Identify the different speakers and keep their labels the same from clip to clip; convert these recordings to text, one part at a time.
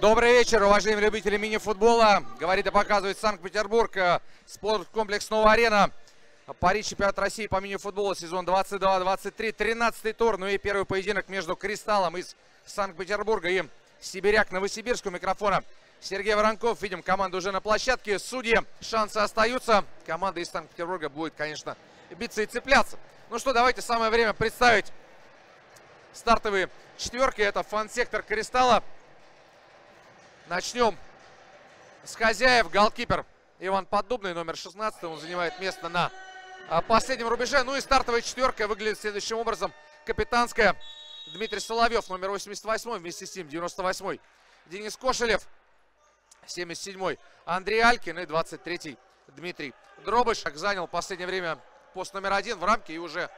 Speaker 1: Добрый вечер, уважаемые любители мини-футбола. Говорит и показывает Санкт-Петербург. э, Спорткомплекс «Новая арена». Париж чемпионат России по мини-футболу сезон 22-23. 13 тур. Ну и первый поединок между Кристаллом из Санкт-Петербурга и Сибиряк Новосибирск. Микрофона Сергей Воронков. Видим команду уже на площадке. Судьи шансы остаются. Команда из Санкт-Петербурга будет, конечно, биться и цепляться. Ну что, давайте самое время представить стартовые четверки. Это фан-сектор Кристалла. Начнем с хозяев. Голкипер Иван Поддубный, номер 16. Он занимает место на а, последнем рубеже. Ну и стартовая четверка выглядит следующим образом. Капитанская. Дмитрий Соловьев, номер 88. Вместе с ним 98. Денис Кошелев, 77. Андрей Алькин и 23. Дмитрий Дробыш. Занял в последнее время пост номер один в рамке и уже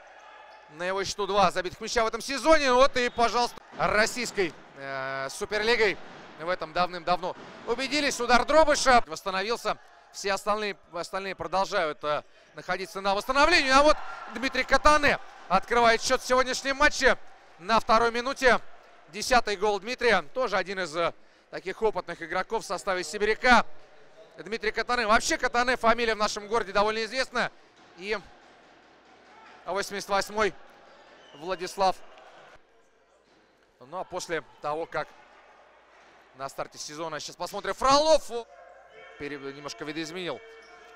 Speaker 1: на его счету два забитых мяча в этом сезоне. Вот и, пожалуйста, российской э, суперлигой в этом давным-давно убедились. Удар Дробыша восстановился. Все остальные, остальные продолжают э, находиться на восстановлении. А вот Дмитрий Катане открывает счет в сегодняшнем матче на второй минуте. Десятый гол Дмитрия. Тоже один из э, таких опытных игроков в составе Сибиряка. Дмитрий Катане. Вообще Катане фамилия в нашем городе довольно известная. И 88-й Владислав. Ну а после того, как на старте сезона. Сейчас посмотрим. Фролов немножко видоизменил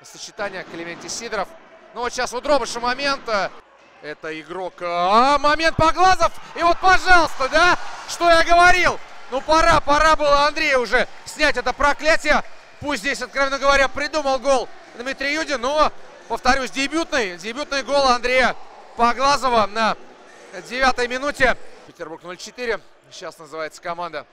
Speaker 1: сочетание Клементий Сидоров. Ну вот сейчас у Дробыша момент. Это игрок. А, момент Поглазов. И вот, пожалуйста, да? Что я говорил? Ну пора, пора было Андрею уже снять это проклятие. Пусть здесь, откровенно говоря, придумал гол Дмитрий Юдин. Но, повторюсь, дебютный, дебютный гол Андрея Поглазова на девятой минуте. Петербург 0-4. Сейчас называется команда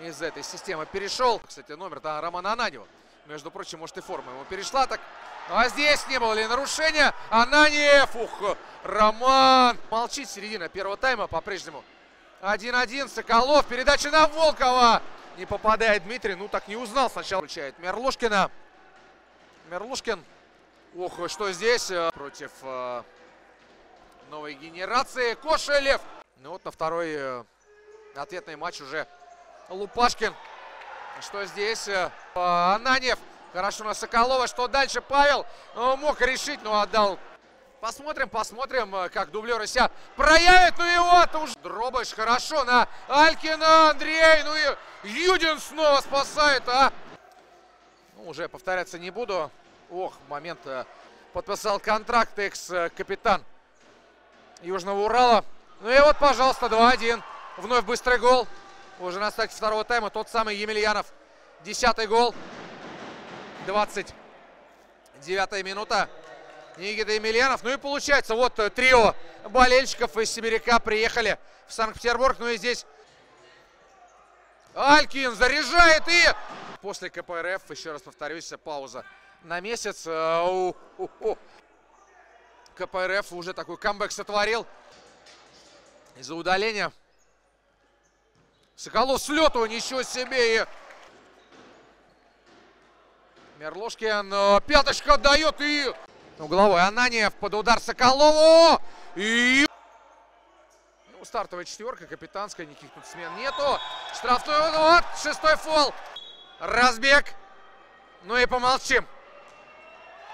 Speaker 1: из этой системы перешел. Кстати, номер-то Романа Ананьева. Между прочим, может и форма ему перешла так. А здесь не было ли нарушения? Ананьев! Ух, Роман! Молчит середина первого тайма по-прежнему. 1-1. Соколов. Передача на Волкова. Не попадает Дмитрий. Ну, так не узнал. Сначала включает Мерлушкина. Мерлушкин. Ох, что здесь? Против э, новой генерации. Кошелев. Ну вот на второй э, ответный матч уже Лупашкин. Что здесь? Ананев. Хорошо на Соколова. Что дальше? Павел ну, мог решить, но отдал. Посмотрим, посмотрим, как дублеры себя проявят. Ну и вот уж Дробыш хорошо на Алькина, Андрей. Ну и Юдин снова спасает, а. Ну, уже повторяться не буду. Ох, момент подписал контракт экс-капитан Южного Урала. Ну и вот, пожалуйста, 2-1. Вновь быстрый гол. Уже на старте второго тайма тот самый Емельянов. Десятый гол. 29 минута. Никита Емельянов. Ну и получается, вот трио болельщиков из Сибиряка приехали в Санкт-Петербург. Ну и здесь Алькин заряжает и... После КПРФ, еще раз повторюсь, пауза на месяц. КПРФ уже такой камбэк сотворил из-за удаления. Соколов с лету, ничего себе. И... Мерлушкин пяточка дает и... Угловой Ананьев под удар Соколову. И... Ну, стартовая четверка, капитанская, никаких тут смен нету. Штрафной, вот, шестой фол. Разбег. Ну и помолчим.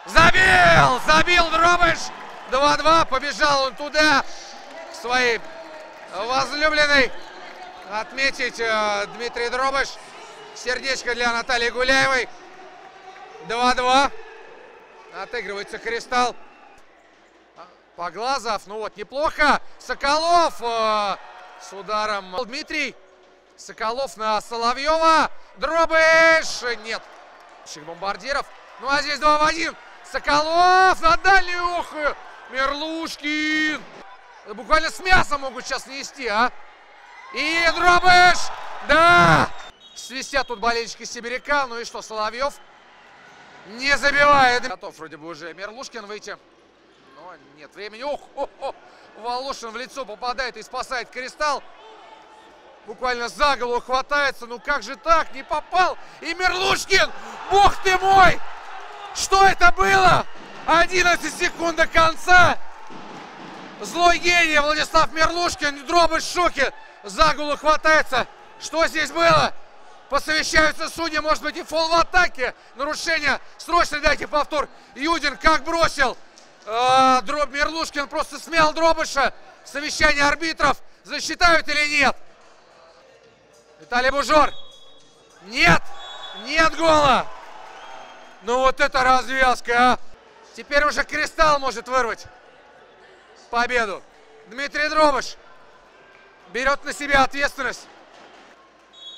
Speaker 1: Забил! Забил Дробыш! 2-2. Побежал он туда, к своей возлюбленной отметить э, Дмитрий Дробыш. Сердечко для Натальи Гуляевой. 2-2. Отыгрывается Кристалл. Поглазов. Ну вот, неплохо. Соколов э, с ударом. Дмитрий. Соколов на Соловьева. Дробыш. Нет. Бомбардиров. Ну а здесь 2 в 1. Соколов на дальнюю. Мерлушкин. Буквально с мясом могут сейчас нести, а. И Дробыш! Да! Свистят тут болельщики Сибиряка. Ну и что, Соловьев не забивает. Готов вроде бы уже Мерлушкин выйти. Но нет времени. Ох, ох, ох. Волошин в лицо попадает и спасает Кристалл. Буквально за голову хватается. Ну как же так? Не попал. И Мерлушкин! Бог ты мой! Что это было? 11 секунд до конца. Злой гений Владислав Мерлушкин. Дробыш в шоке за голову хватается. Что здесь было? Посовещаются судьи, может быть и фол в атаке. Нарушение. Срочно дайте повтор. Юдин как бросил. А, Дроб Мерлушкин просто смял Дробыша. Совещание арбитров. Засчитают или нет? Виталий Бужор. Нет. Нет гола. Ну вот это развязка, а. Теперь уже Кристалл может вырвать победу. Дмитрий Дробыш берет на себя ответственность.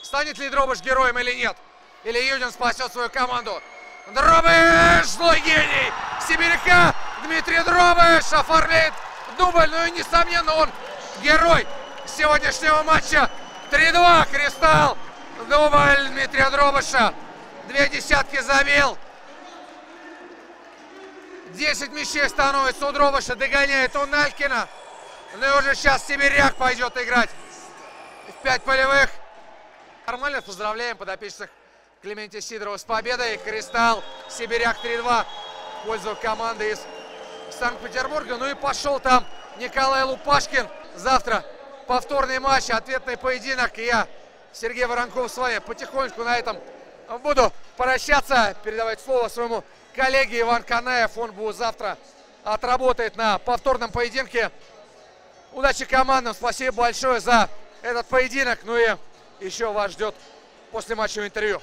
Speaker 1: Станет ли Дробыш героем или нет? Или Юдин спасет свою команду? Дробыш! Злой гений! Сибиряка! Дмитрий Дробыш оформляет дубль. Ну и, несомненно, он герой сегодняшнего матча. 3-2. Кристалл. Дубль Дмитрия Дробыша. Две десятки забил. 10 мячей становится у Дробыша. Догоняет он Налькина. Ну и уже сейчас Сибиряк пойдет играть в 5 полевых. Нормально, поздравляем подопечных Клементия Сидорова с победой. Кристалл, Сибиряк 3-2 в пользу команды из Санкт-Петербурга. Ну и пошел там Николай Лупашкин. Завтра повторный матч, ответный поединок. И я, Сергей Воронков, с вами потихоньку на этом буду прощаться. Передавать слово своему коллеге Иван Канаев. Он будет завтра отработает на повторном поединке. Удачи командам. Спасибо большое за этот поединок. Ну и еще вас ждет после матчевое интервью.